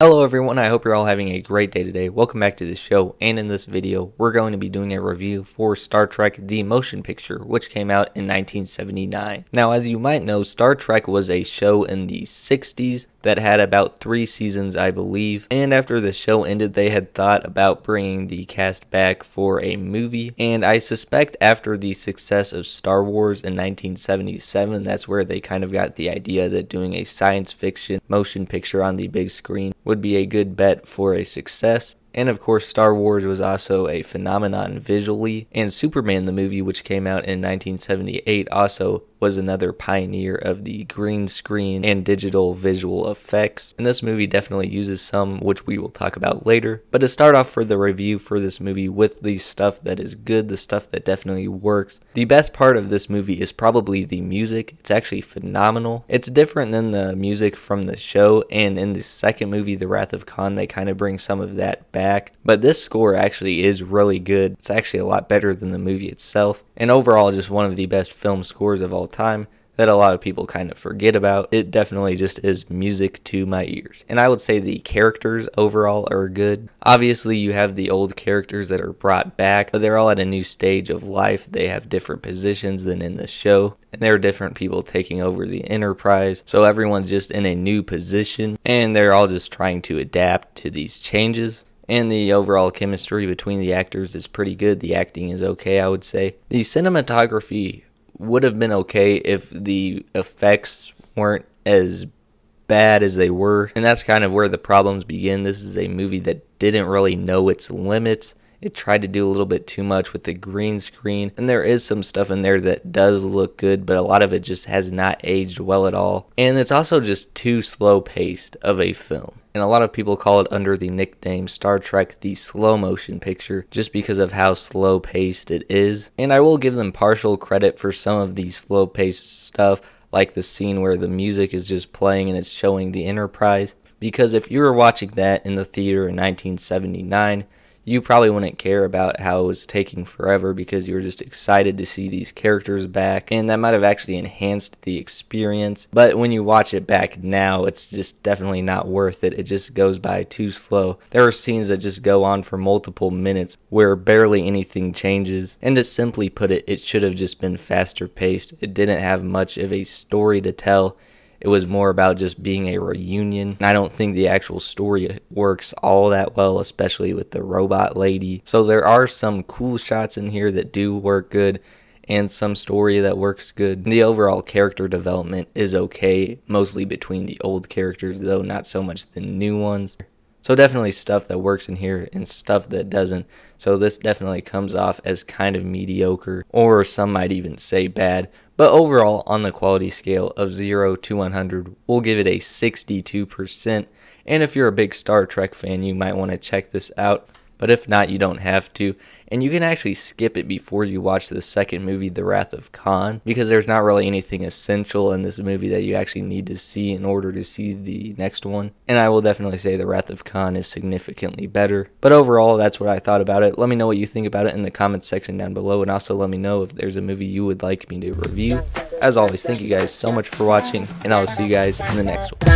Hello everyone, I hope you're all having a great day today. Welcome back to the show, and in this video, we're going to be doing a review for Star Trek The Motion Picture, which came out in 1979. Now, as you might know, Star Trek was a show in the 60s that had about three seasons, I believe, and after the show ended, they had thought about bringing the cast back for a movie, and I suspect after the success of Star Wars in 1977, that's where they kind of got the idea that doing a science fiction motion picture on the big screen would be a good bet for a success. And of course, Star Wars was also a phenomenon visually, and Superman the movie, which came out in 1978, also was another pioneer of the green screen and digital visual effects. And this movie definitely uses some, which we will talk about later. But to start off for the review for this movie with the stuff that is good, the stuff that definitely works, the best part of this movie is probably the music. It's actually phenomenal. It's different than the music from the show, and in the second movie, The Wrath of Khan, they kind of bring some of that back. But this score actually is really good. It's actually a lot better than the movie itself. And overall, just one of the best film scores of all time that a lot of people kind of forget about. It definitely just is music to my ears. And I would say the characters overall are good. Obviously, you have the old characters that are brought back, but they're all at a new stage of life. They have different positions than in the show. And there are different people taking over the Enterprise. So everyone's just in a new position and they're all just trying to adapt to these changes and the overall chemistry between the actors is pretty good. The acting is okay, I would say. The cinematography would have been okay if the effects weren't as bad as they were. And that's kind of where the problems begin. This is a movie that didn't really know its limits. It tried to do a little bit too much with the green screen, and there is some stuff in there that does look good, but a lot of it just has not aged well at all. And it's also just too slow paced of a film and a lot of people call it under the nickname Star Trek the slow motion picture just because of how slow paced it is. And I will give them partial credit for some of the slow paced stuff, like the scene where the music is just playing and it's showing the Enterprise. Because if you were watching that in the theater in 1979, you probably wouldn't care about how it was taking forever because you were just excited to see these characters back and that might have actually enhanced the experience. But when you watch it back now it's just definitely not worth it. It just goes by too slow. There are scenes that just go on for multiple minutes where barely anything changes and to simply put it it should have just been faster paced. It didn't have much of a story to tell it was more about just being a reunion. And I don't think the actual story works all that well, especially with the robot lady. So there are some cool shots in here that do work good and some story that works good. The overall character development is okay, mostly between the old characters, though not so much the new ones. So definitely stuff that works in here and stuff that doesn't. So this definitely comes off as kind of mediocre, or some might even say bad. But overall, on the quality scale of 0 to 100, we'll give it a 62%. And if you're a big Star Trek fan, you might want to check this out. But if not, you don't have to and you can actually skip it before you watch the second movie, The Wrath of Khan, because there's not really anything essential in this movie that you actually need to see in order to see the next one. And I will definitely say The Wrath of Khan is significantly better. But overall, that's what I thought about it. Let me know what you think about it in the comments section down below, and also let me know if there's a movie you would like me to review. As always, thank you guys so much for watching, and I will see you guys in the next one.